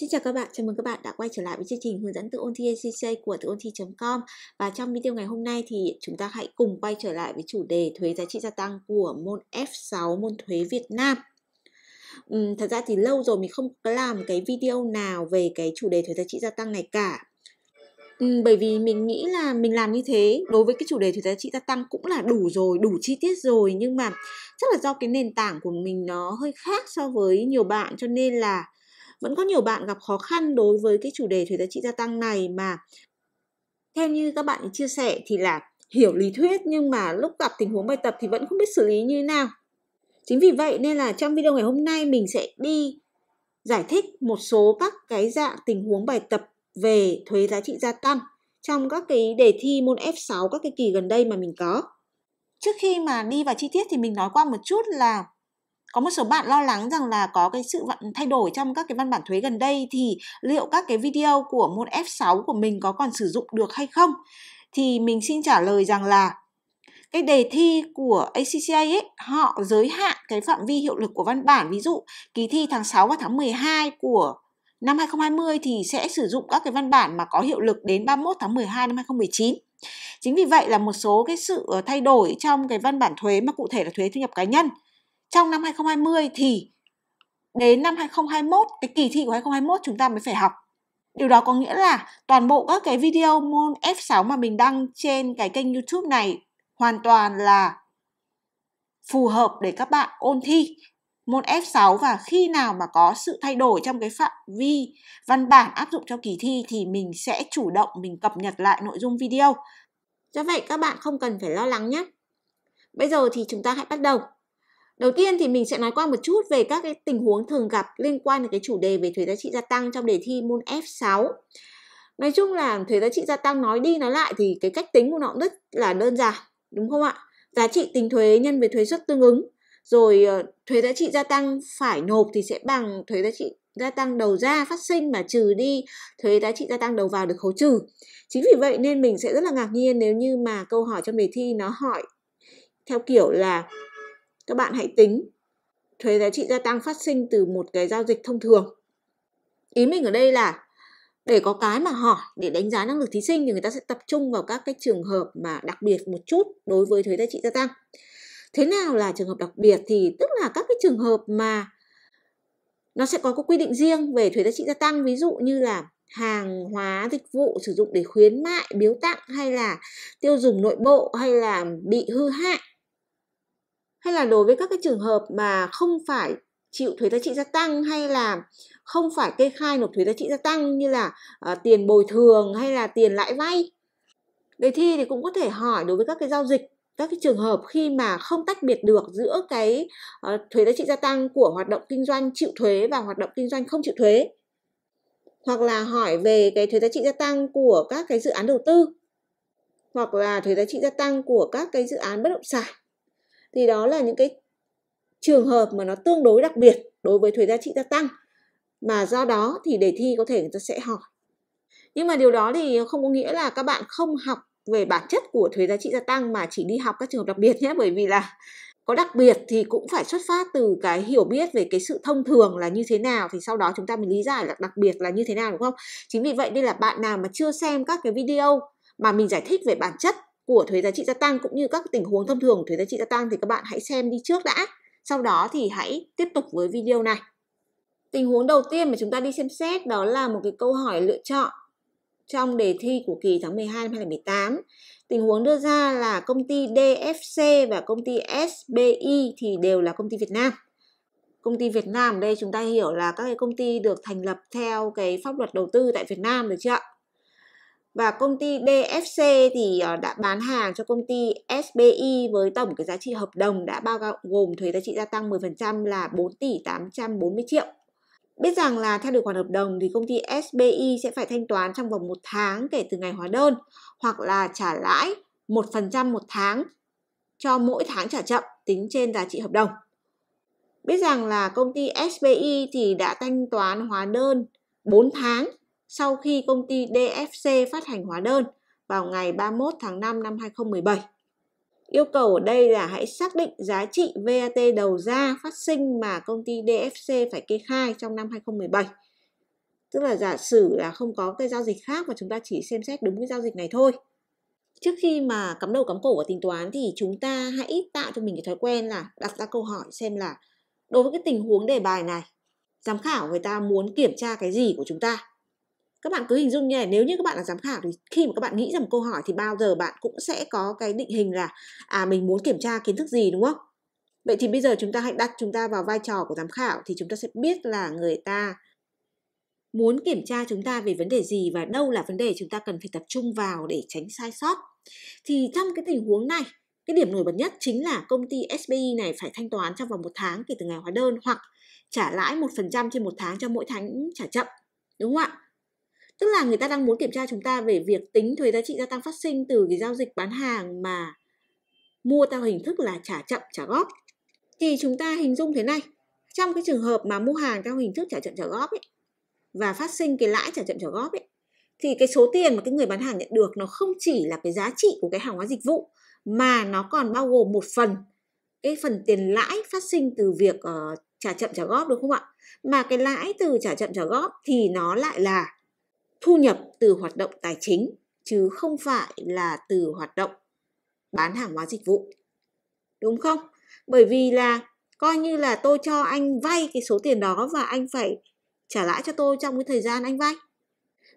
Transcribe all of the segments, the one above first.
Xin chào các bạn, chào mừng các bạn đã quay trở lại với chương trình hướng dẫn tự ôn thi ACCA của tự ôn thi.com Và trong video ngày hôm nay thì chúng ta hãy cùng quay trở lại với chủ đề thuế giá trị gia tăng của môn F6 môn thuế Việt Nam. Uhm, Thật ra thì lâu rồi mình không có làm cái video nào về cái chủ đề thuế giá trị gia tăng này cả. Ừ, Bởi vì mình nghĩ là mình làm như thế đối với cái chủ đề thuế giá trị gia tăng cũng là đủ rồi, đủ chi tiết rồi Nhưng mà chắc là do cái nền tảng của mình nó hơi khác so với nhiều bạn cho nên là vẫn có nhiều bạn gặp khó khăn đối với cái chủ đề thuế giá trị gia tăng này mà theo như các bạn chia sẻ thì là hiểu lý thuyết nhưng mà lúc gặp tình huống bài tập thì vẫn không biết xử lý như thế nào. Chính vì vậy nên là trong video ngày hôm nay mình sẽ đi giải thích một số các cái dạng tình huống bài tập về thuế giá trị gia tăng trong các cái đề thi môn F6 các cái kỳ gần đây mà mình có. Trước khi mà đi vào chi tiết thì mình nói qua một chút là có một số bạn lo lắng rằng là có cái sự thay đổi trong các cái văn bản thuế gần đây thì liệu các cái video của môn F6 của mình có còn sử dụng được hay không? Thì mình xin trả lời rằng là cái đề thi của ACCA ấy, họ giới hạn cái phạm vi hiệu lực của văn bản. Ví dụ kỳ thi tháng 6 và tháng 12 của năm 2020 thì sẽ sử dụng các cái văn bản mà có hiệu lực đến 31 tháng 12 năm 2019. Chính vì vậy là một số cái sự ờ, thay đổi trong cái văn bản thuế mà cụ thể là thuế thu nhập cá nhân trong năm 2020 thì đến năm 2021 cái kỳ thi của 2021 chúng ta mới phải học Điều đó có nghĩa là toàn bộ các cái video môn F6 mà mình đăng trên cái kênh YouTube này hoàn toàn là phù hợp để các bạn ôn thi môn F6 và khi nào mà có sự thay đổi trong cái phạm vi văn bản áp dụng cho kỳ thi thì mình sẽ chủ động mình cập nhật lại nội dung video. Do vậy các bạn không cần phải lo lắng nhé. Bây giờ thì chúng ta hãy bắt đầu. Đầu tiên thì mình sẽ nói qua một chút về các cái tình huống thường gặp liên quan đến cái chủ đề về thuế giá trị gia tăng trong đề thi môn F6. Nói chung là thuế giá trị gia tăng nói đi nói lại thì cái cách tính của nó cũng rất là đơn giản, đúng không ạ? Giá trị tính thuế nhân với thuế suất tương ứng. Rồi ờ, thuế giá trị gia tăng phải nộp thì sẽ bằng thuế giá trị gia tăng đầu ra phát sinh mà trừ đi thuế giá trị gia tăng đầu vào được khấu trừ. Chính vì vậy nên mình sẽ rất là ngạc nhiên nếu như mà câu hỏi trong đề thi nó hỏi theo kiểu là các bạn hãy tính thuế giá trị gia tăng phát sinh từ một cái giao dịch thông thường. Ý mình ở đây là, để có cái mà hỏi, để đánh giá năng lực thí sinh thì người ta sẽ tập trung vào các cái trường hợp mà đặc biệt một chút đối với thuế giá trị gia tăng. Thế nào là trường hợp đặc biệt thì tức là các cái trường hợp mà nó sẽ có cái quy định riêng về thuế giá trị gia tăng, ví dụ như là hàng hóa, dịch vụ sử dụng để khuyến mại, biếu tặng hay là tiêu dùng nội bộ hay là bị hư hại hay là đối với các cái trường hợp mà không phải chịu thuế giá trị gia tăng hay là không phải kê khai nộp thuế giá trị gia tăng như là uh, tiền bồi thường hay là tiền lãi vay? Đề thi thì cũng có thể hỏi đối với các cái giao dịch các cái trường hợp khi mà không tách biệt được giữa cái uh, thuế giá trị gia tăng của hoạt động kinh doanh chịu thuế và hoạt động kinh doanh không chịu thuế. Hoặc là hỏi về cái thuế giá trị gia tăng của các cái dự án đầu tư hoặc là thuế giá trị gia tăng của các cái dự án bất động sản thì đó là những cái trường hợp mà nó tương đối đặc biệt đối với thuế giá trị gia tăng. Mà do đó thì đề thi có thể người ta sẽ hỏi. Nhưng mà điều đó thì không có nghĩa là các bạn không học về bản chất của thuế giá trị gia tăng mà chỉ đi học các trường hợp đặc biệt nhé. Bởi vì là có đặc biệt thì cũng phải xuất phát từ cái hiểu biết về cái sự thông thường là như thế nào, thì sau đó chúng ta mới lý giải là đặc biệt là như thế nào, đúng không? Chính vì vậy đây là bạn nào mà chưa xem các cái video mà mình giải thích về bản chất của thuế giá trị gia tăng cũng như các tình huống thông thường của thuế giá trị gia tăng thì các bạn hãy xem đi trước đã. Sau đó thì hãy tiếp tục với video này. Tình huống đầu tiên mà chúng ta đi xem xét đó là một cái câu hỏi lựa chọn trong đề thi của kỳ tháng 12 năm 2018. Tình huống đưa ra là công ty DFC và công ty SBI thì đều là công ty Việt Nam. Công ty Việt Nam đây chúng ta hiểu là các cái công ty được thành lập theo cái pháp luật đầu tư tại Việt Nam được chưa ạ? Và công ty DFC thì ờ, đã bán hàng cho công ty SBI với tổng cái giá trị hợp đồng đã bao gồm thuế giá trị gia tăng 10% là 4 tỷ 840 triệu. Biết rằng là theo điều khoản hợp đồng thì công ty SBI sẽ phải thanh toán trong vòng một tháng kể từ ngày hóa đơn, hoặc là trả lãi 1% một tháng cho mỗi tháng trả chậm tính trên giá trị hợp đồng. Biết rằng là công ty SBI thì đã thanh toán hóa đơn 4 tháng sau khi công ty DFC phát hành hóa đơn vào ngày 31 tháng 5 năm 2017. Yêu cầu ở đây là hãy xác định giá trị VAT đầu ra phát sinh mà công ty DFC phải kê khai trong năm 2017. tức là giả sử là không có cái giao dịch khác mà chúng ta chỉ xem xét đúng cái giao dịch này thôi trước khi mà cắm đầu cắm cổ vào tính toán thì chúng ta hãy tạo cho mình cái thói quen là đặt ra câu hỏi xem là đối với cái tình huống đề bài này, giám khảo người ta muốn kiểm tra cái gì của chúng ta các bạn cứ hình dung như này nếu như các bạn là giám khảo thì khi mà các bạn nghĩ ra một câu hỏi thì bao giờ bạn cũng sẽ có cái định hình là à mình muốn kiểm tra kiến thức gì, đúng không vậy thì bây giờ chúng ta hãy đặt chúng ta vào vai trò của giám khảo thì chúng ta sẽ biết là người ta muốn kiểm tra chúng ta về vấn đề gì và đâu là vấn đề chúng ta cần phải tập trung vào để tránh sai sót thì trong cái tình huống này, cái điểm nổi bật nhất chính là công ty SBI này phải thanh toán trong vòng một tháng kể từ ngày hóa đơn hoặc trả lãi 1% trên một tháng cho mỗi tháng trả chậm. Đúng không ạ? Tức là người ta đang muốn kiểm tra chúng ta về việc tính thuế giá trị gia tăng phát sinh từ cái giao dịch bán hàng mà mua theo hình thức là trả chậm trả góp. Thì chúng ta hình dung thế này, trong cái trường hợp mà mua hàng theo hình thức trả chậm trả góp ấy và phát sinh cái lãi trả chậm trả góp ấy thì cái số tiền mà cái người bán hàng nhận được nó không chỉ là cái giá trị của cái hàng hóa dịch vụ mà nó còn bao gồm một phần cái phần tiền lãi phát sinh từ việc uh, trả chậm trả góp đúng không ạ? Mà cái lãi từ trả chậm trả góp thì nó lại là thu nhập từ hoạt động tài chính, chứ không phải là từ hoạt động bán hàng hóa dịch vụ. Đúng không? Bởi vì là coi như là tôi cho anh vay cái số tiền đó và anh phải trả lãi cho tôi trong cái thời gian anh vay.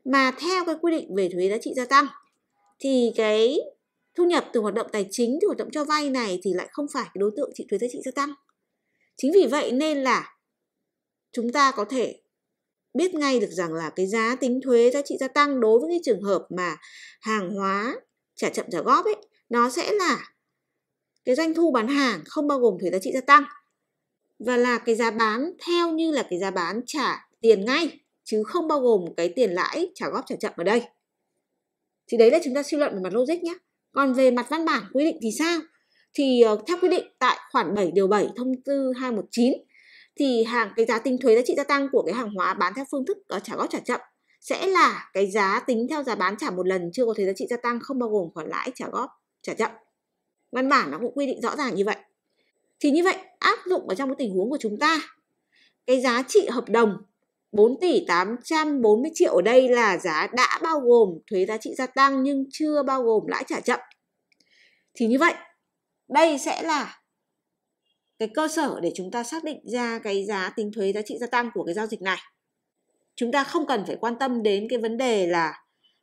Mà theo cái quy định về thuế giá trị gia tăng, thì cái thu nhập từ hoạt động tài chính, từ hoạt động cho vay này thì lại không phải cái đối tượng chịu thuế giá trị gia tăng chính vì vậy nên là chúng ta có thể biết ngay được rằng là cái giá tính thuế giá trị gia tăng đối với cái trường hợp mà hàng hóa trả chậm trả góp ấy nó sẽ là cái doanh thu bán hàng không bao gồm thuế giá trị gia tăng. Và là cái giá bán theo như là cái giá bán trả tiền ngay chứ không bao gồm cái tiền lãi trả góp trả chậm ở đây. Thì đấy là chúng ta suy luận về mặt logic nhé còn về mặt văn bản quy định thì sao? Thì uh, theo quy định tại khoản 7 điều 7 thông tư 219 thì hàng cái giá tính thuế giá trị gia tăng của cái hàng hóa bán theo phương thức uh, trả góp trả chậm sẽ là cái giá tính theo giá bán trả một lần chưa có thuế giá trị gia tăng không bao gồm khoản lãi trả góp trả chậm văn bản nó cũng quy định rõ ràng như vậy thì như vậy áp dụng ở trong cái tình huống của chúng ta cái giá trị hợp đồng 4 tỷ 840 triệu ở đây là giá đã bao gồm thuế giá trị gia tăng nhưng chưa bao gồm lãi trả chậm. Thì như vậy, đây sẽ là cái cơ sở để chúng ta xác định ra cái giá tính thuế giá trị gia tăng của cái giao dịch này. Chúng ta không cần phải quan tâm đến cái vấn đề là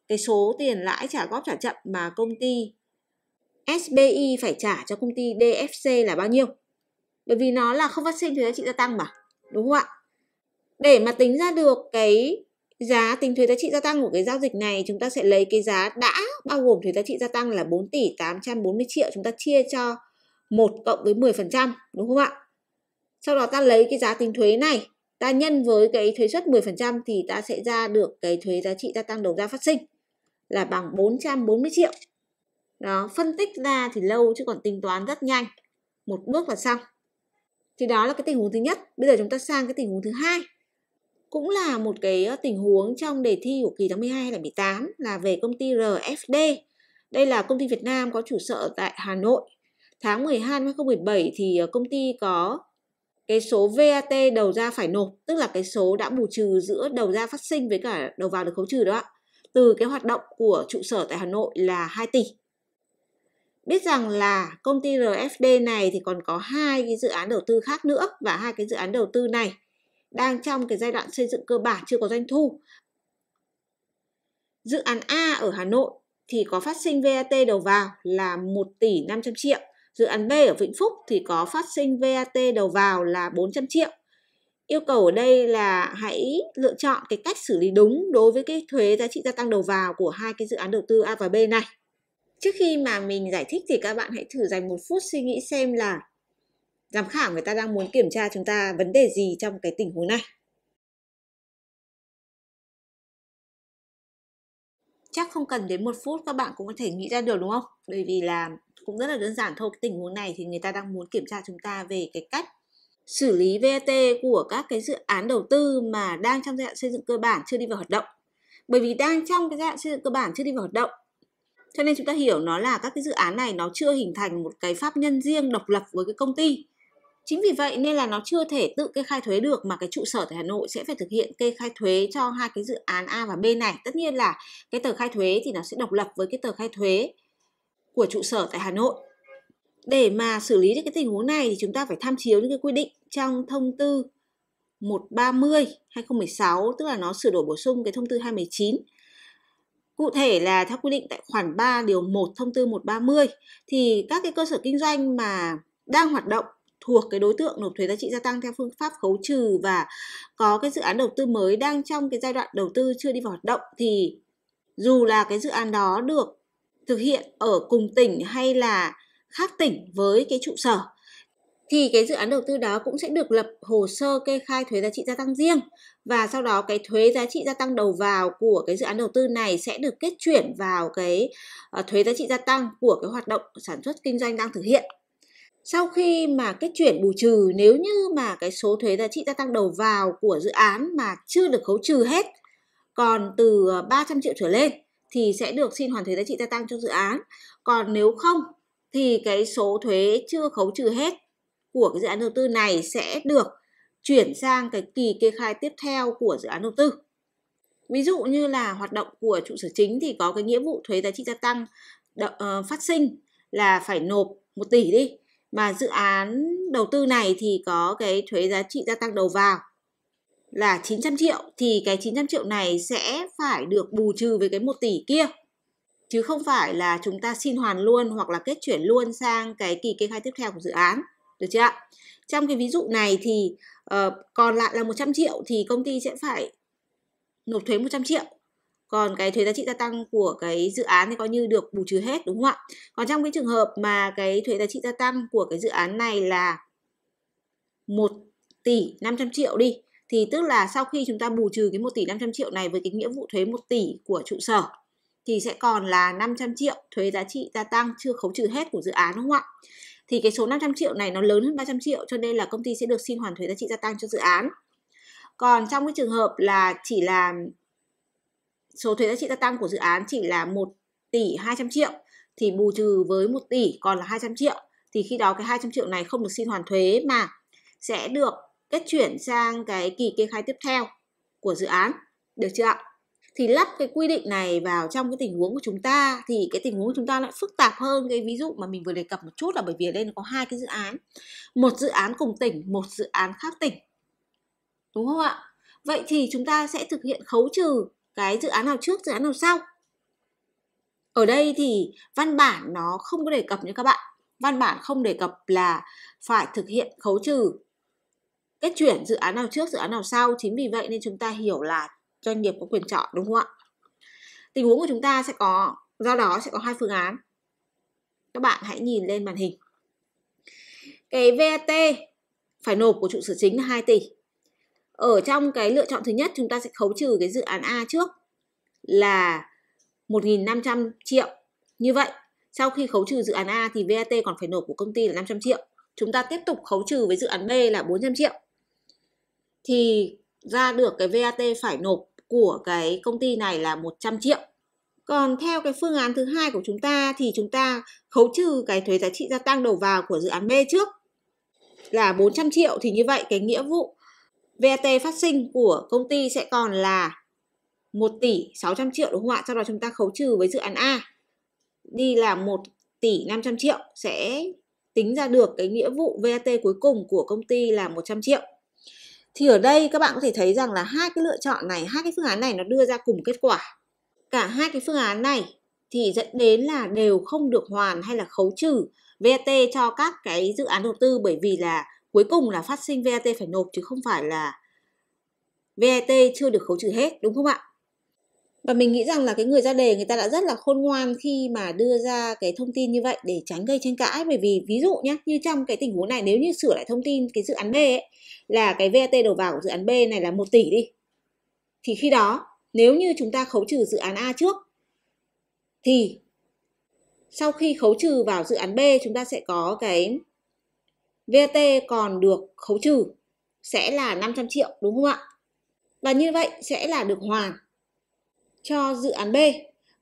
cái số tiền lãi trả góp trả chậm mà công ty SBI phải trả cho công ty DFC là bao nhiêu. Bởi vì nó là không phát sinh thuế giá trị gia tăng mà, đúng không ạ? Để mà tính ra được cái giá tính thuế giá trị gia tăng của cái giao dịch này chúng ta sẽ lấy cái giá đã bao gồm thuế giá trị gia tăng là 4 tỷ 840 triệu chúng ta chia cho 1 cộng với 10% đúng không ạ? Sau đó ta lấy cái giá tính thuế này ta nhân với cái thuế suất 10% thì ta sẽ ra được cái thuế giá trị gia tăng đầu ra phát sinh là bằng 440 triệu. Đó, phân tích ra thì lâu chứ còn tính toán rất nhanh. Một bước là xong. Thì đó là cái tình huống thứ nhất. Bây giờ chúng ta sang cái tình huống thứ hai cũng là một cái ờ, tình huống trong đề thi của kỳ tháng 12 2018 là về công ty RFD. Đây là công ty Việt Nam có trụ sở tại Hà Nội. Tháng 12 năm 2017 thì ờ, công ty có cái số VAT đầu ra phải nộp, tức là cái số đã bù trừ giữa đầu ra phát sinh với cả đầu vào được khấu trừ đó từ cái hoạt động của trụ sở tại Hà Nội là 2 tỷ. Biết rằng là công ty RFD này thì còn có hai cái dự án đầu tư khác nữa và hai cái dự án đầu tư này đang trong cái giai đoạn xây dựng cơ bản chưa có doanh thu. Dự án A ở Hà Nội thì có phát sinh VAT đầu vào là 1 tỷ 500 triệu. Dự án B ở Vĩnh Phúc thì có phát sinh VAT đầu vào là 400 triệu. Yêu cầu ở đây là hãy lựa chọn cái cách xử lý đúng đối với cái thuế giá trị gia tăng đầu vào của hai cái dự án đầu tư A và B này. Trước khi mà mình giải thích thì các bạn hãy thử dành một phút suy nghĩ xem là giám khảo người ta đang muốn kiểm tra chúng ta vấn đề gì trong cái tình huống này chắc không cần đến một phút các bạn cũng có thể nghĩ ra được, đúng không bởi vì là cũng rất là đơn giản thôi. Cái tình huống này thì người ta đang muốn kiểm tra chúng ta về cái cách xử lý VAT của các cái dự án đầu tư mà đang trong giai đoạn xây dựng cơ bản chưa đi vào hoạt động. Bởi vì đang trong cái giai đoạn xây dựng cơ bản chưa đi vào hoạt động. Cho nên chúng ta hiểu nó là các cái dự án này nó chưa hình thành một cái pháp nhân riêng độc lập với cái công ty. Chính vì vậy nên là nó chưa thể tự kê khai thuế được mà cái trụ sở tại Hà Nội sẽ phải thực hiện kê khai thuế cho hai cái dự án A và B này. Tất nhiên là cái tờ khai thuế thì nó sẽ độc lập với cái tờ khai thuế của trụ sở tại Hà Nội. Để mà xử lý được cái tình huống này thì chúng ta phải tham chiếu những cái quy định trong thông tư 130 2016 tức là nó sửa đổi bổ sung cái thông tư 219. Cụ thể là theo quy định tại khoản 3 điều 1 thông tư 130 thì các cái cơ sở kinh doanh mà đang hoạt động thuộc cái đối tượng nộp thuế giá trị gia tăng theo phương pháp khấu trừ và có cái dự án đầu tư mới đang trong cái giai đoạn đầu tư chưa đi vào hoạt động thì dù là cái dự án đó được thực hiện ở cùng tỉnh hay là khác tỉnh với cái trụ sở. Thì cái dự án đầu tư đó cũng sẽ được lập hồ sơ kê khai thuế giá trị gia tăng riêng và sau đó cái thuế giá trị gia tăng đầu vào của cái dự án đầu tư này sẽ được kết chuyển vào cái ờ, thuế giá trị gia tăng của cái hoạt động sản xuất kinh doanh đang thực hiện. Sau khi mà kết chuyển bù trừ, nếu như mà cái số thuế giá trị gia tăng đầu vào của dự án mà chưa được khấu trừ hết, còn từ ờ, 300 triệu trở lên thì sẽ được xin hoàn thuế giá trị gia tăng cho dự án còn nếu không thì cái số thuế chưa khấu trừ hết của cái dự án đầu tư này sẽ được chuyển sang cái kỳ kê khai tiếp theo của dự án đầu tư. Ví dụ như là hoạt động của trụ sở chính thì có cái nghĩa vụ thuế giá trị gia tăng ờ, phát sinh là phải nộp 1 tỷ đi. Mà dự án đầu tư này thì có cái thuế giá trị gia tăng đầu vào là 900 triệu thì cái 900 triệu này sẽ phải được bù trừ với cái 1 tỷ kia. Chứ không phải là chúng ta xin hoàn luôn hoặc là kết chuyển luôn sang cái kỳ kê khai tiếp theo của dự án. Được chưa ạ? Trong cái ví dụ này thì uh, còn lại là 100 triệu thì công ty sẽ phải nộp thuế 100 triệu. Còn cái thuế giá trị gia tăng của cái dự án thì coi như được bù trừ hết đúng không ạ? Còn trong cái trường hợp mà cái thuế giá trị gia tăng của cái dự án này là 1 tỷ 500 triệu đi thì tức là sau khi chúng ta bù trừ cái 1 tỷ 500 triệu này với cái nghĩa vụ thuế 1 tỷ của trụ sở, thì sẽ còn là 500 triệu thuế giá trị gia tăng chưa khấu trừ hết của dự án, đúng không ạ? Thì cái số 500 triệu này nó lớn hơn 300 triệu, cho nên là công ty sẽ được xin hoàn thuế giá trị gia tăng cho dự án. Còn trong cái trường hợp là chỉ là số thuế giá trị gia tăng của dự án chỉ là 1 tỷ 200 triệu, thì bù trừ với 1 tỷ còn là 200 triệu, thì khi đó cái 200 triệu này không được xin hoàn thuế mà sẽ được kết chuyển sang cái kỳ kê khai tiếp theo của dự án. Được chưa ạ? thì lắp cái quy định này vào trong cái tình huống của chúng ta thì cái tình huống của chúng ta lại phức tạp hơn cái ví dụ mà mình vừa đề cập một chút là bởi vì ở đây nó có hai cái dự án một dự án cùng tỉnh, một dự án khác tỉnh đúng không ạ vậy thì chúng ta sẽ thực hiện khấu trừ cái dự án nào trước, dự án nào sau ở đây thì văn bản nó không có đề cập như các bạn văn bản không đề cập là phải thực hiện khấu trừ kết chuyển dự án nào trước, dự án nào sau, chính vì vậy nên chúng ta hiểu là doanh nghiệp có quyền chọn, đúng không ạ? Tình huống của chúng ta sẽ có, do đó sẽ có hai phương án. Các bạn hãy nhìn lên màn hình. Cái VAT phải nộp của trụ sở chính là 2 tỷ. Ở trong cái lựa chọn thứ nhất, chúng ta sẽ khấu trừ cái dự án A trước là 1.500 triệu. Như vậy, sau khi khấu trừ dự án A thì VAT còn phải nộp của công ty là 500 triệu. Chúng ta tiếp tục khấu trừ với dự án B là 400 triệu thì ra được cái VAT phải nộp của cái công ty này là 100 triệu. Còn theo cái phương án thứ hai của chúng ta thì chúng ta khấu trừ cái thuế giá trị gia tăng đầu vào của dự án B trước là 400 triệu thì như vậy cái nghĩa vụ VAT phát sinh của công ty sẽ còn là 1 tỷ 600 triệu đúng không ạ? Sau đó chúng ta khấu trừ với dự án A đi là 1 tỷ 500 triệu sẽ tính ra được cái nghĩa vụ VAT cuối cùng của công ty là 100 triệu thì ở đây các bạn có thể thấy rằng là hai cái lựa chọn này, hai cái phương án này nó đưa ra cùng kết quả cả hai cái phương án này thì dẫn đến là đều không được hoàn hay là khấu trừ VAT cho các cái dự án đầu tư, bởi vì là cuối cùng là phát sinh VAT phải nộp chứ không phải là VAT chưa được khấu trừ hết, đúng không ạ? Và mình nghĩ rằng là cái người ra đề người ta đã rất là khôn ngoan khi mà đưa ra cái thông tin như vậy để tránh gây tranh cãi bởi vì ví dụ nhé như trong cái tình huống này nếu như sửa lại thông tin cái dự án B ấy, là cái VAT đầu vào của dự án B này là 1 tỷ đi thì khi đó nếu như chúng ta khấu trừ dự án A trước thì sau khi khấu trừ vào dự án B chúng ta sẽ có cái VAT còn được khấu trừ sẽ là 500 triệu đúng không ạ? Và như vậy sẽ là được hoàn cho dự án B.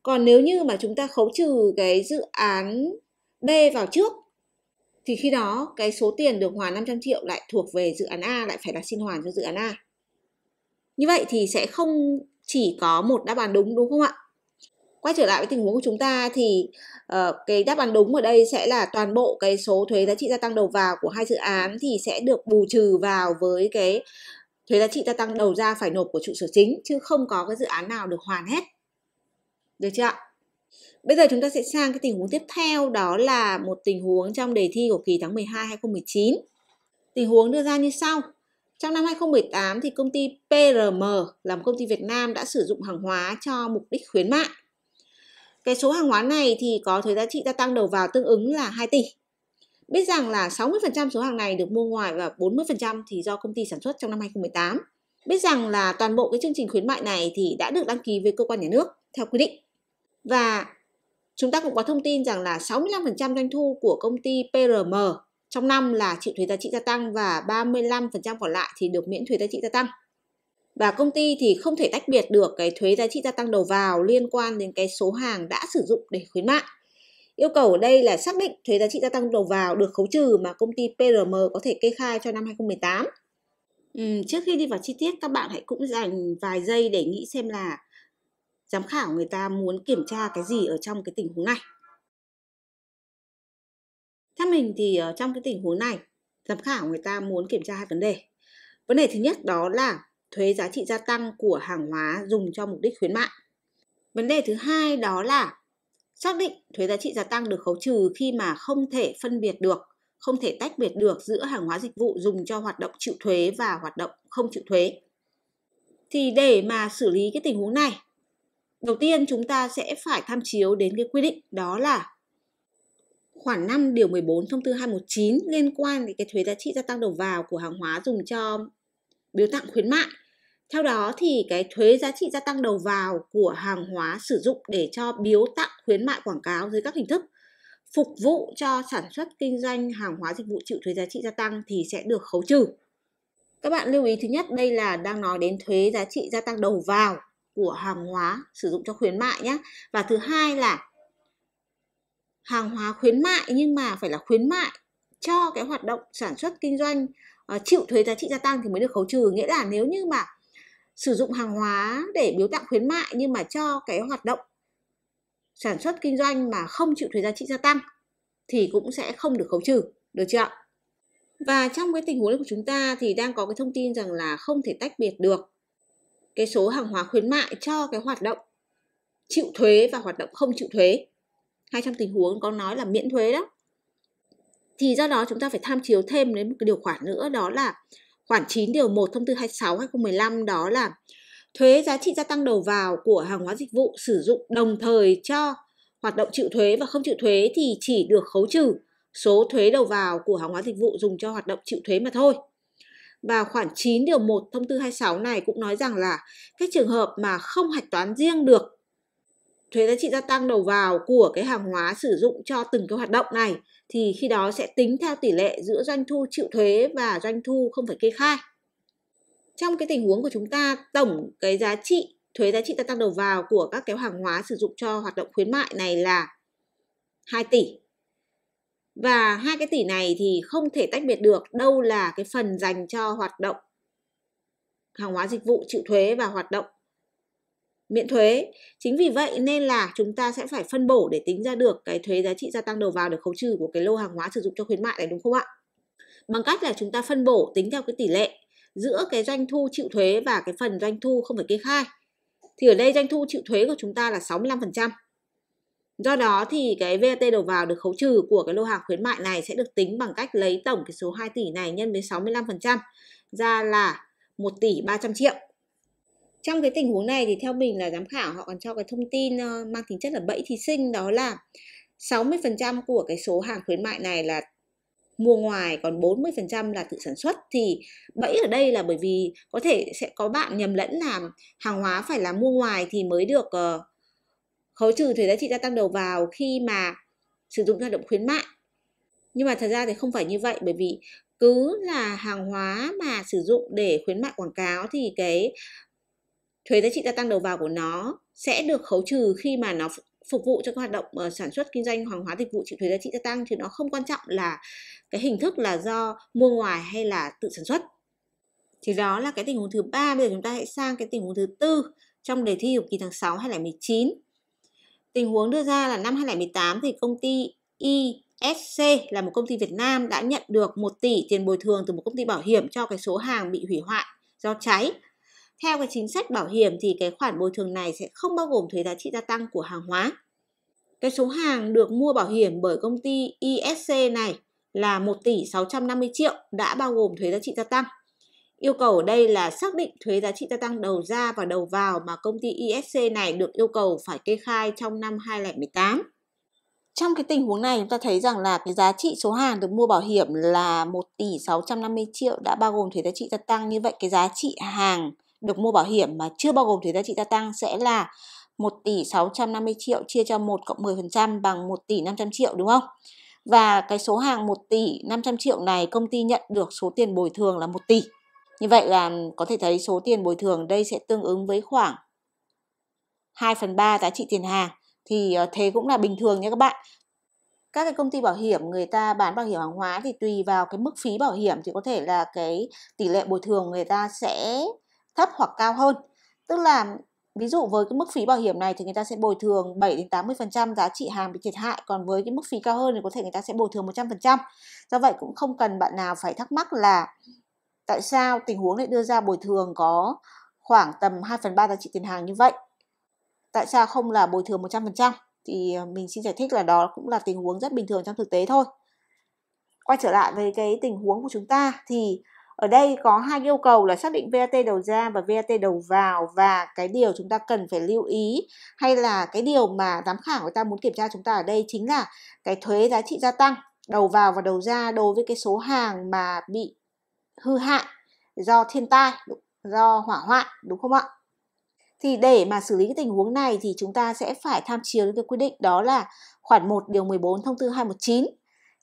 Còn nếu như mà chúng ta khấu trừ cái dự án B vào trước thì khi đó cái số tiền được hoàn 500 triệu lại thuộc về dự án A lại phải là xin hoàn cho dự án A. Như vậy thì sẽ không chỉ có một đáp án đúng đúng không ạ? Quay trở lại với tình huống của chúng ta thì uh, cái đáp án đúng ở đây sẽ là toàn bộ cái số thuế giá trị gia tăng đầu vào của hai dự án thì sẽ được bù trừ vào với cái thuế giá trị gia tăng đầu ra phải nộp của trụ sở chính chứ không có cái dự án nào được hoàn hết. Được chưa ạ? Bây giờ chúng ta sẽ sang cái tình huống tiếp theo, đó là một tình huống trong đề thi của kỳ tháng 12 2019. Tình huống đưa ra như sau. Trong năm 2018 thì công ty PRM là một công ty Việt Nam đã sử dụng hàng hóa cho mục đích khuyến mại. Cái số hàng hóa này thì có thuế giá trị gia tăng đầu vào tương ứng là 2 tỷ. Biết rằng là 60% số hàng này được mua ngoài và 40% thì do công ty sản xuất trong năm 2018. Biết rằng là toàn bộ cái chương trình khuyến mại này thì đã được đăng ký với cơ quan nhà nước theo quy định. Và chúng ta cũng có thông tin rằng là 65% doanh thu của công ty PRM trong năm là chịu thuế giá trị gia tăng và 35% còn lại thì được miễn thuế giá trị gia tăng. Và công ty thì không thể tách biệt được cái thuế giá trị gia tăng đầu vào liên quan đến cái số hàng đã sử dụng để khuyến mại. Yêu cầu ở đây là xác định thuế giá trị gia tăng đầu vào được khấu trừ mà công ty PRM có thể kê khai cho năm 2018. Ừ, trước khi đi vào chi tiết các bạn hãy cũng dành vài giây để nghĩ xem là giám khảo người ta muốn kiểm tra cái gì ở trong cái tình huống này. Theo mình thì ở trong cái tình huống này, giám khảo người ta muốn kiểm tra hai vấn đề. Vấn đề thứ nhất đó là thuế giá trị gia tăng của hàng hóa dùng cho mục đích khuyến mại. Vấn đề thứ hai đó là xác định thuế giá trị gia tăng được khấu trừ khi mà không thể phân biệt được, không thể tách biệt được giữa hàng hóa dịch vụ dùng cho hoạt động chịu thuế và hoạt động không chịu thuế. Thì để mà xử lý cái tình huống này, đầu tiên chúng ta sẽ phải tham chiếu đến cái quy định đó là khoản 5 điều 14 thông tư 219 liên quan đến cái thuế giá trị gia tăng đầu vào của hàng hóa dùng cho biếu tặng khuyến mại theo đó thì cái thuế giá trị gia tăng đầu vào của hàng hóa sử dụng để cho biếu tặng khuyến mại quảng cáo dưới các hình thức phục vụ cho sản xuất kinh doanh hàng hóa dịch vụ chịu thuế giá trị gia tăng thì sẽ được khấu trừ. Các bạn lưu ý thứ nhất đây là đang nói đến thuế giá trị gia tăng đầu vào của hàng hóa sử dụng cho khuyến mại nhé. Và thứ hai là hàng hóa khuyến mại nhưng mà phải là khuyến mại cho cái hoạt động sản xuất kinh doanh uh, chịu thuế giá trị gia tăng thì mới được khấu trừ. Nghĩa là nếu như mà sử dụng hàng hóa để biếu tặng khuyến mại nhưng mà cho cái hoạt động sản xuất kinh doanh mà không chịu thuế giá trị gia tăng thì cũng sẽ không được khấu trừ, được chưa ạ? Và trong cái tình huống của chúng ta thì đang có cái thông tin rằng là không thể tách biệt được cái số hàng hóa khuyến mại cho cái hoạt động chịu thuế và hoạt động không chịu thuế. Hay trong tình huống có nói là miễn thuế đó. Thì do đó chúng ta phải tham chiếu thêm đến một cái điều khoản nữa đó là Khoản 9 điều 1 thông tư 26 2015 đó là thuế giá trị gia tăng đầu vào của hàng hóa dịch vụ sử dụng đồng thời cho hoạt động chịu thuế và không chịu thuế thì chỉ được khấu trừ số thuế đầu vào của hàng hóa dịch vụ dùng cho hoạt động chịu thuế mà thôi. Và khoản 9 điều 1 thông tư 26 này cũng nói rằng là các trường hợp mà không hạch toán riêng được thuế giá trị gia tăng đầu vào của cái hàng hóa sử dụng cho từng cái hoạt động này thì khi đó sẽ tính theo tỷ lệ giữa doanh thu chịu thuế và doanh thu không phải kê khai. Trong cái tình huống của chúng ta, tổng cái giá trị thuế giá trị gia tăng đầu vào của các cái hàng hóa sử dụng cho hoạt động khuyến mại này là 2 tỷ. Và hai cái tỷ này thì không thể tách biệt được đâu là cái phần dành cho hoạt động hàng hóa dịch vụ chịu thuế và hoạt động miễn thuế. Chính vì vậy nên là chúng ta sẽ phải phân bổ để tính ra được cái thuế giá trị gia tăng đầu vào được khấu trừ của cái lô hàng hóa sử dụng cho khuyến mại này đúng không ạ? Bằng cách là chúng ta phân bổ tính theo cái tỷ lệ giữa cái doanh thu chịu thuế và cái phần doanh thu không phải kê khai. Thì ở đây doanh thu chịu thuế của chúng ta là 65%. Do đó thì cái VAT đầu vào được khấu trừ của cái lô hàng khuyến mại này sẽ được tính bằng cách lấy tổng cái số 2 tỷ này nhân với 65% ra là 1 tỷ 300 triệu trong cái tình huống này thì theo mình là giám khảo họ còn cho cái thông tin ờ, mang tính chất là bẫy thí sinh, đó là 60% của cái số hàng khuyến mại này là mua ngoài còn 40% là tự sản xuất thì bẫy ở đây là bởi vì có thể sẽ có bạn nhầm lẫn là hàng hóa phải là mua ngoài thì mới được uh, khấu trừ thuế giá trị gia tăng đầu vào khi mà sử dụng hoạt động khuyến mại. Nhưng mà thật ra thì không phải như vậy bởi vì cứ là hàng hóa mà sử dụng để khuyến mại quảng cáo thì cái thuế giá trị gia tăng đầu vào của nó sẽ được khấu trừ khi mà nó phục vụ cho các hoạt động uh, sản xuất kinh doanh hàng hóa dịch vụ chịu thuế giá trị gia tăng thì nó không quan trọng là cái hình thức là do mua ngoài hay là tự sản xuất. Thì đó là cái tình huống thứ ba. Bây giờ chúng ta hãy sang cái tình huống thứ tư trong đề thi học kỳ tháng 6 2019 tình huống đưa ra là năm 2018 thì công ty ISC là một công ty Việt Nam đã nhận được 1 tỷ tiền bồi thường từ một công ty bảo hiểm cho cái số hàng bị hủy hoại do cháy theo cái chính sách bảo hiểm thì cái khoản bồi thường này sẽ không bao gồm thuế giá trị gia tăng của hàng hóa. Cái số hàng được mua bảo hiểm bởi công ty ISC này là 1 tỷ 650 triệu đã bao gồm thuế giá trị gia tăng. Yêu cầu ở đây là xác định thuế giá trị gia tăng đầu ra và đầu vào mà công ty ISC này được yêu cầu phải kê khai trong năm 2018. Trong cái tình huống này, chúng ta thấy rằng là cái giá trị số hàng được mua bảo hiểm là 1 tỷ 650 triệu đã bao gồm thuế giá trị gia tăng. Như vậy, cái giá trị hàng được mua bảo hiểm mà chưa bao gồm thuế giá trị gia tăng sẽ là 1 tỷ 650 triệu chia cho 1 cộng 10% bằng 1 tỷ 500 triệu, đúng không? Và cái số hàng 1 tỷ 500 triệu này công ty nhận được số tiền bồi thường là 1 tỷ. Như vậy là có thể thấy số tiền bồi thường đây sẽ tương ứng với khoảng 2 phần 3 giá trị tiền hàng. Thì ờ, thế cũng là bình thường nha các bạn. Các cái công ty bảo hiểm người ta bán bảo hiểm hàng hóa thì tùy vào cái mức phí bảo hiểm thì có thể là cái tỷ lệ bồi thường người ta sẽ thấp hoặc cao hơn. Tức là ví dụ với cái mức phí bảo hiểm này thì người ta sẽ bồi thường 7 đến 80% giá trị hàng bị thiệt hại, còn với cái mức phí cao hơn thì có thể người ta sẽ bồi thường 100%. Do vậy cũng không cần bạn nào phải thắc mắc là tại sao tình huống lại đưa ra bồi thường có khoảng tầm 2 phần 3 giá trị tiền hàng như vậy. Tại sao không là bồi thường 100%? Thì ờ, mình xin giải thích là đó cũng là tình huống rất bình thường trong thực tế thôi. Quay trở lại với cái tình huống của chúng ta thì ở đây có hai yêu cầu là xác định VAT đầu ra và VAT đầu vào và cái điều chúng ta cần phải lưu ý hay là cái điều mà giám khảo người ta muốn kiểm tra chúng ta ở đây chính là cái thuế giá trị gia tăng đầu vào và đầu ra đối với cái số hàng mà bị hư hại do thiên tai, do hỏa hoạn đúng không ạ? Thì để mà xử lý cái tình huống này thì chúng ta sẽ phải tham chiếu đến cái quy định đó là khoản 1 điều 14 thông tư 219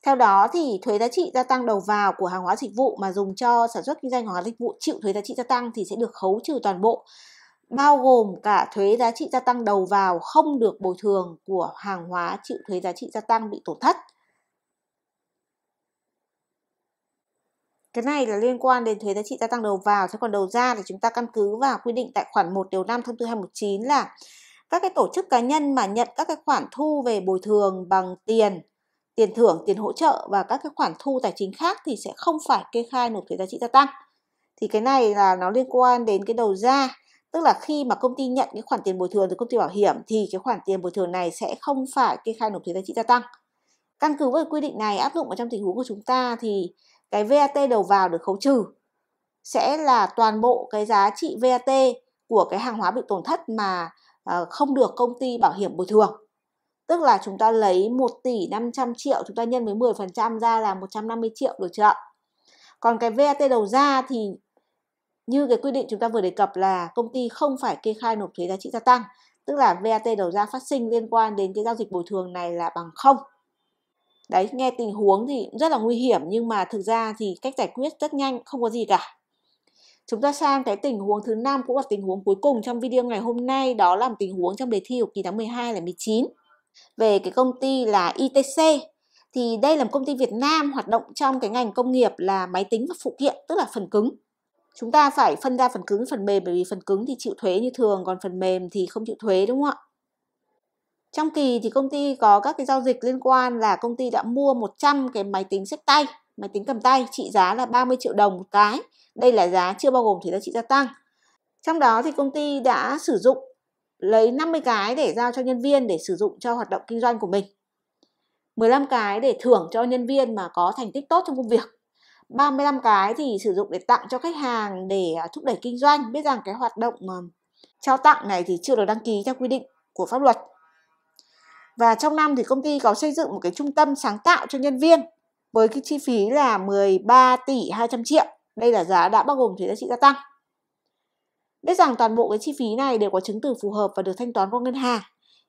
theo đó thì thuế giá trị gia tăng đầu vào của hàng hóa dịch vụ mà dùng cho sản xuất kinh doanh hàng hóa dịch vụ chịu thuế giá trị gia tăng thì sẽ được khấu trừ toàn bộ bao gồm cả thuế giá trị gia tăng đầu vào không được bồi thường của hàng hóa chịu thuế giá trị gia tăng bị tổn thất. Cái này là liên quan đến thuế giá trị gia tăng đầu vào, thế còn đầu ra thì chúng ta căn cứ vào quy định tại khoản 1 điều 5 thông tư 219 là các cái tổ chức cá nhân mà nhận các cái khoản thu về bồi thường bằng tiền tiền thưởng, tiền hỗ trợ và các cái khoản thu tài chính khác thì sẽ không phải kê khai nộp thuế giá trị gia tăng. Thì cái này là nó liên quan đến cái đầu ra, tức là khi mà công ty nhận cái khoản tiền bồi thường từ công ty bảo hiểm thì cái khoản tiền bồi thường này sẽ không phải kê khai nộp thuế giá trị gia tăng. Căn cứ với quy định này áp dụng ở trong tình huống của chúng ta thì cái VAT đầu vào được khấu trừ sẽ là toàn bộ cái giá trị VAT của cái hàng hóa bị tổn thất mà ờ, không được công ty bảo hiểm bồi thường Tức là chúng ta lấy 1 tỷ 500 triệu chúng ta nhân với 10% ra là 150 triệu được chưa ạ? Còn cái VAT đầu ra thì như cái quy định chúng ta vừa đề cập là công ty không phải kê khai nộp thuế giá trị gia tăng. Tức là VAT đầu ra phát sinh liên quan đến cái giao dịch bồi thường này là bằng không. Đấy, nghe tình huống thì rất là nguy hiểm nhưng mà thực ra thì cách giải quyết rất nhanh, không có gì cả. Chúng ta sang cái tình huống thứ năm cũng là tình huống cuối cùng trong video ngày hôm nay đó là một tình huống trong đề thi của kỳ tháng 12 là 19 về cái công ty là ITC thì đây là một công ty Việt Nam hoạt động trong cái ngành công nghiệp là máy tính và phụ kiện, tức là phần cứng. Chúng ta phải phân ra phần cứng phần mềm, bởi vì phần cứng thì chịu thuế như thường, còn phần mềm thì không chịu thuế, đúng không ạ? Trong kỳ thì công ty có các cái giao dịch liên quan là công ty đã mua 100 cái máy tính sách tay, máy tính cầm tay trị giá là 30 triệu đồng một cái. Đây là giá chưa bao gồm thuế giá trị gia tăng. Trong đó thì công ty đã sử dụng lấy 50 cái để giao cho nhân viên để sử dụng cho hoạt động kinh doanh của mình. 15 cái để thưởng cho nhân viên mà có thành tích tốt trong công việc. 35 cái thì sử dụng để tặng cho khách hàng để à, thúc đẩy kinh doanh. Biết rằng cái hoạt động mà trao tặng này thì chưa được đăng ký theo quy định của pháp luật. Và trong năm thì công ty có xây dựng một cái trung tâm sáng tạo cho nhân viên với cái chi phí là 13 tỷ 200 triệu. Đây là giá đã bao gồm thuế giá trị gia tăng. Biết rằng toàn bộ cái chi phí này đều có chứng từ phù hợp và được thanh toán qua ngân hàng.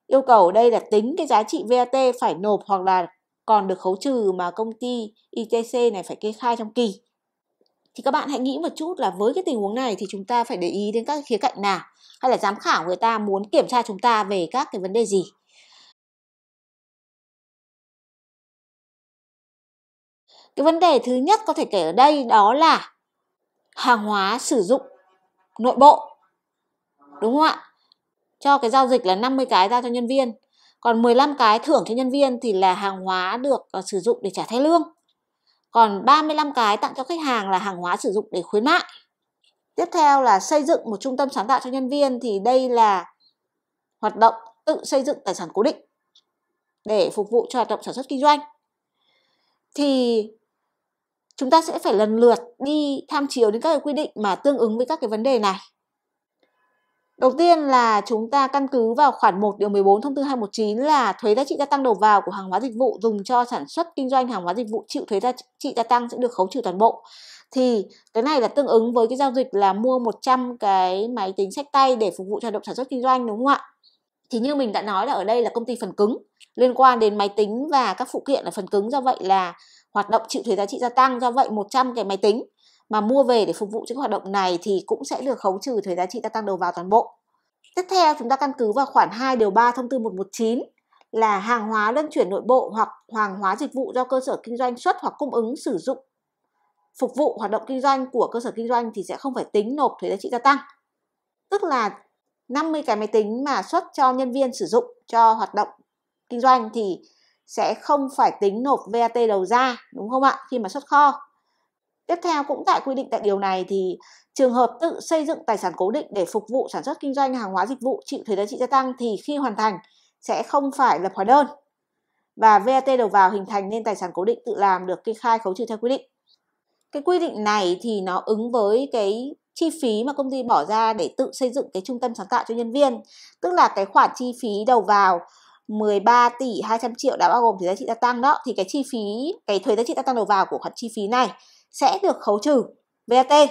Yêu cầu ở đây là tính cái giá trị VAT phải nộp hoặc là còn được khấu trừ mà công ty ITC này phải kê khai trong kỳ. Thì các bạn hãy nghĩ một chút là với cái tình huống này thì chúng ta phải để ý đến các khía cạnh nào hay là giám khảo người ta muốn kiểm tra chúng ta về các cái vấn đề gì. Cái vấn đề thứ nhất có thể kể ở đây đó là hàng hóa sử dụng nội bộ. Đúng không ạ? Cho cái giao dịch là 50 cái ra cho nhân viên. Còn 15 cái thưởng cho nhân viên thì là hàng hóa được ờ, sử dụng để trả thay lương. Còn 35 cái tặng cho khách hàng là hàng hóa sử dụng để khuyến mại. Tiếp theo là xây dựng một trung tâm sáng tạo cho nhân viên thì đây là hoạt động tự xây dựng tài sản cố định để phục vụ cho hoạt động sản xuất kinh doanh. Thì chúng ta sẽ phải lần lượt đi tham chiếu đến các cái quy định mà tương ứng với các cái vấn đề này Đầu tiên là chúng ta căn cứ vào khoản 1 điều 14 thông tư 219 là thuế giá trị gia tăng đầu vào của hàng hóa dịch vụ dùng cho sản xuất, kinh doanh hàng hóa dịch vụ chịu thuế giá trị gia tăng sẽ được khấu trừ toàn bộ. Thì cái này là tương ứng với cái giao dịch là mua 100 cái máy tính sách tay để phục vụ cho hoạt động sản xuất kinh doanh, đúng không ạ? Thì như mình đã nói là ở đây là công ty phần cứng, liên quan đến máy tính và các phụ kiện là phần cứng, do vậy là hoạt động chịu thuế giá trị gia tăng, do vậy 100 cái máy tính mà mua về để phục vụ cho các hoạt động này thì cũng sẽ được khấu trừ thuế giá trị gia tăng đầu vào toàn bộ. Tiếp theo, chúng ta căn cứ vào khoản 2 điều 3 thông tư 119 là hàng hóa luân chuyển nội bộ hoặc hàng hóa dịch vụ do cơ sở kinh doanh xuất hoặc cung ứng sử dụng, phục vụ hoạt động kinh doanh của cơ sở kinh doanh thì sẽ không phải tính nộp thuế giá trị gia tăng. Tức là 50 cái máy tính mà xuất cho nhân viên sử dụng cho hoạt động kinh doanh thì sẽ không phải tính nộp VAT đầu ra đúng không ạ khi mà xuất kho. Tiếp theo cũng tại quy định tại điều này thì trường hợp tự xây dựng tài sản cố định để phục vụ sản xuất kinh doanh hàng hóa dịch vụ chịu thuế giá trị gia tăng thì khi hoàn thành sẽ không phải lập hóa đơn và VAT đầu vào hình thành nên tài sản cố định tự làm được kê khai khấu trừ theo quy định. Cái quy định này thì nó ứng với cái chi phí mà công ty bỏ ra để tự xây dựng cái trung tâm sáng tạo cho nhân viên, tức là cái khoản chi phí đầu vào 13 tỷ 200 triệu đã bao gồm thuế giá trị gia tăng đó thì cái chi phí cái thuế giá trị gia tăng đầu vào của khoản chi phí này sẽ được khấu trừ VAT.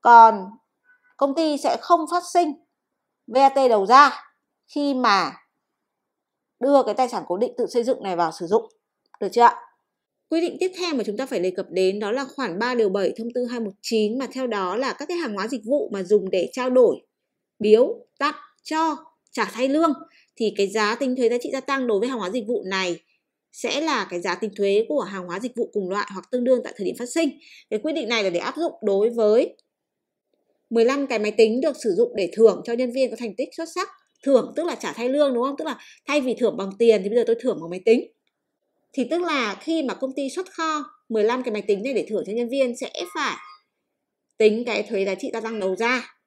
Còn công ty sẽ không phát sinh VAT đầu ra khi mà đưa cái tài sản cố định tự xây dựng này vào sử dụng. Được chưa ạ? Quy định tiếp theo mà chúng ta phải đề cập đến đó là khoản 3 điều 7 thông tư 219 mà theo đó là các cái hàng hóa dịch vụ mà dùng để trao đổi, biếu, tặng, cho, trả thay lương thì cái giá tính thuế giá trị gia tăng đối với hàng hóa dịch vụ này sẽ là cái giá tính thuế của hàng hóa dịch vụ cùng loại hoặc tương đương tại thời điểm phát sinh. Cái quy định này là để áp dụng đối với 15 cái máy tính được sử dụng để thưởng cho nhân viên có thành tích xuất sắc. Thưởng tức là trả thay lương, đúng không? Tức là thay vì thưởng bằng tiền thì bây giờ tôi thưởng bằng máy tính. Thì tức là khi mà công ty xuất kho 15 cái máy tính này để thưởng cho nhân viên sẽ phải tính cái thuế giá trị gia tăng đầu ra.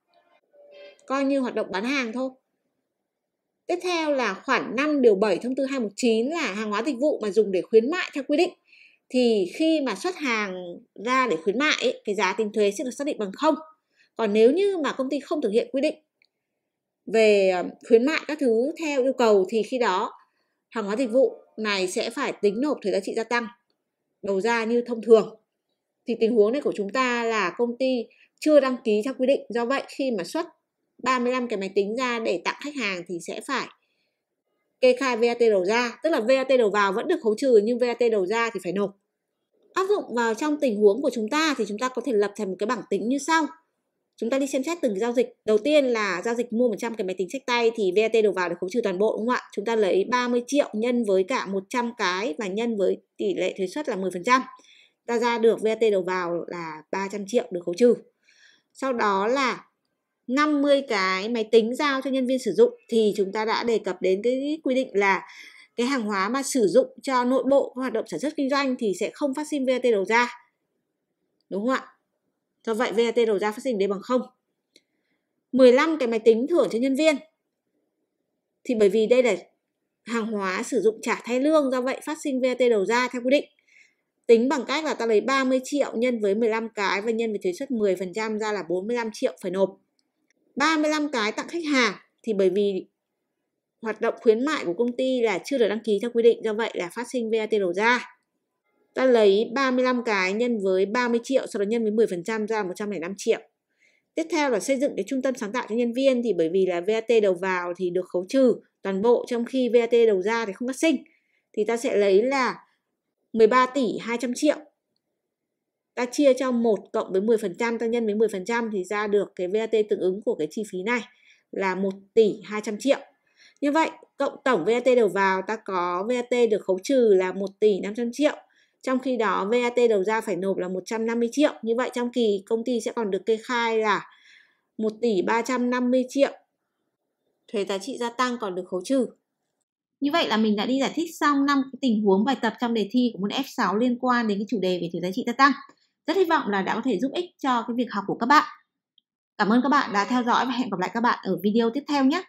Coi như hoạt động bán hàng thôi. Tiếp theo là khoản 5 điều 7 thông tư 219 là hàng hóa dịch vụ mà dùng để khuyến mại theo quy định. Thì khi mà xuất hàng ra để khuyến mại ấy, cái giá tính thuế sẽ được xác định bằng không. Còn nếu như mà công ty không thực hiện quy định về ờ, khuyến mại các thứ theo yêu cầu thì khi đó hàng hóa dịch vụ này sẽ phải tính nộp thuế giá trị gia tăng đầu ra như thông thường. Thì tình huống này của chúng ta là công ty chưa đăng ký theo quy định. Do vậy khi mà xuất 35 cái máy tính ra để tặng khách hàng thì sẽ phải kê khai VAT đầu ra, tức là VAT đầu vào vẫn được khấu trừ nhưng VAT đầu ra thì phải nộp. Áp dụng vào trong tình huống của chúng ta thì chúng ta có thể lập thành một cái bảng tính như sau. Chúng ta đi xem xét từng giao dịch. Đầu tiên là giao dịch mua 100 cái máy tính sách tay thì VAT đầu vào được khấu trừ toàn bộ đúng không ạ? Chúng ta lấy 30 triệu nhân với cả 100 cái và nhân với tỷ lệ thuế suất là 10%. Ta ra được VAT đầu vào là 300 triệu được khấu trừ. Sau đó là 50 cái máy tính giao cho nhân viên sử dụng thì chúng ta đã đề cập đến cái quy định là cái hàng hóa mà sử dụng cho nội bộ hoạt động sản xuất kinh doanh thì sẽ không phát sinh VAT đầu ra. Đúng không ạ? Do vậy VAT đầu ra phát sinh đây bằng 0. 15 cái máy tính thưởng cho nhân viên. Thì bởi vì đây là hàng hóa sử dụng trả thay lương, do vậy phát sinh VAT đầu ra theo quy định. Tính bằng cách là ta lấy 30 triệu nhân với 15 cái và nhân với thuế suất 10% ra là 45 triệu phải nộp. 35 cái tặng khách hàng thì bởi vì hoạt động khuyến mại của công ty là chưa được đăng ký theo quy định, do vậy là phát sinh VAT đầu ra. Ta lấy 35 cái nhân với 30 triệu sau đó nhân với 10% ra 105 triệu. Tiếp theo là xây dựng cái trung tâm sáng tạo cho nhân viên, thì bởi vì là VAT đầu vào thì được khấu trừ toàn bộ, trong khi VAT đầu ra thì không phát sinh. Thì ta sẽ lấy là 13 tỷ 200 triệu ta chia cho 1 cộng với 10%, ta nhân với 10% thì ra được cái VAT tương ứng của cái chi phí này là 1 tỷ 200 triệu. Như vậy, cộng tổng VAT đầu vào ta có VAT được khấu trừ là 1 tỷ 500 triệu. Trong khi đó VAT đầu ra phải nộp là 150 triệu. Như vậy trong kỳ công ty sẽ còn được kê khai là 1 tỷ 350 triệu. Thuế giá trị gia tăng còn được khấu trừ. Như vậy là mình đã đi giải thích xong năm cái tình huống bài tập trong đề thi của môn F6 liên quan đến cái chủ đề về thuế giá trị gia tăng. Rất hy vọng là đã có thể giúp ích cho cái việc học của các bạn. Cảm ơn các bạn đã theo dõi và hẹn gặp lại các bạn ở video tiếp theo nhé.